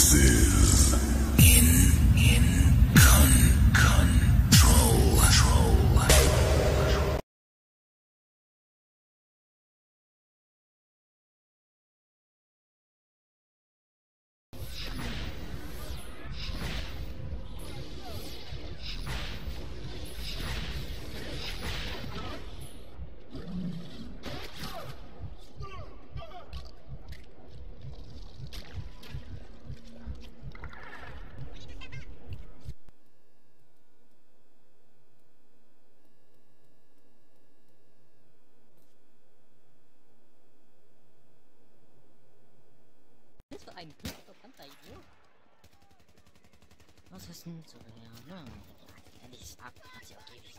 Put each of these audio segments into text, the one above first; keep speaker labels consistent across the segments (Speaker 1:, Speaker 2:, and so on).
Speaker 1: This is
Speaker 2: ein verdammter Idiot. Was ist denn so ja, ich sag, hat sie auch ewig.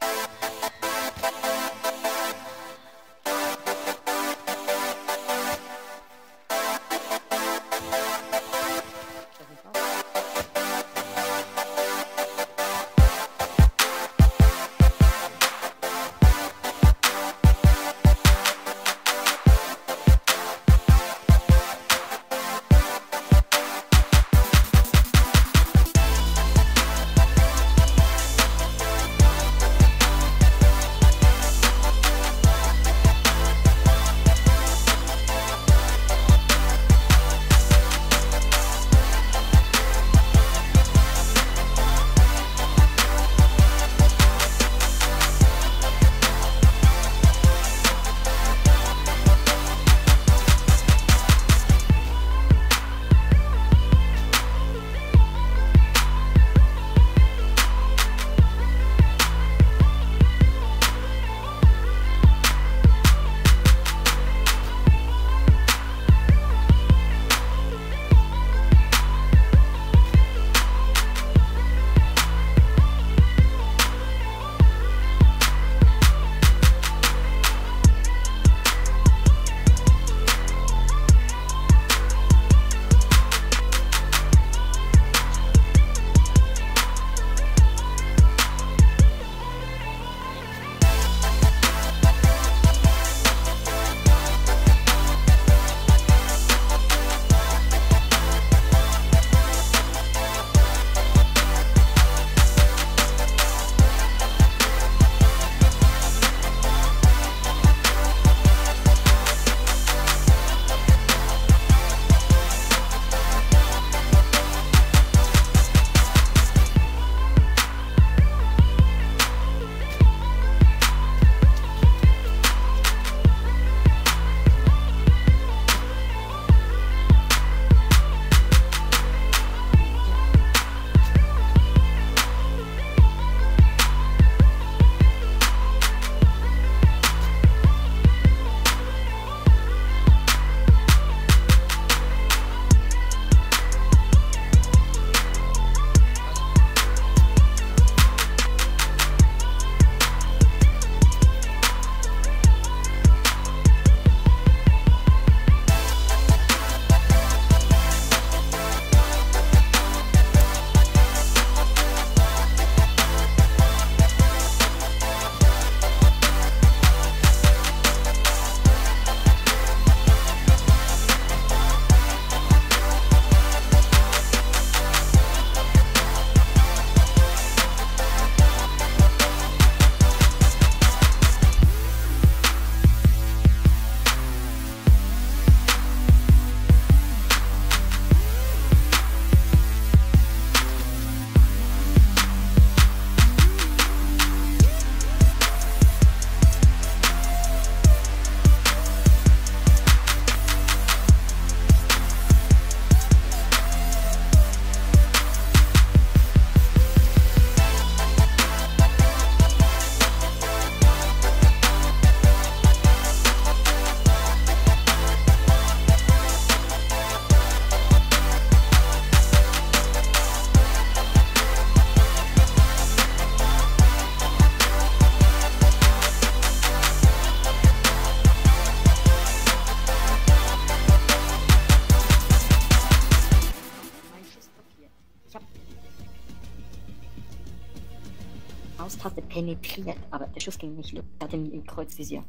Speaker 3: Maustaste penetriert, aber der Schuss ging nicht los. Er hatte ihn im Kreuzvisier.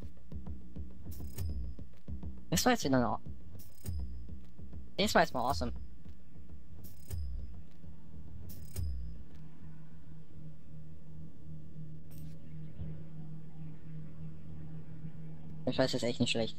Speaker 2: Das war jetzt wieder noch. Das war jetzt mal awesome. Ich weiß jetzt echt nicht schlecht.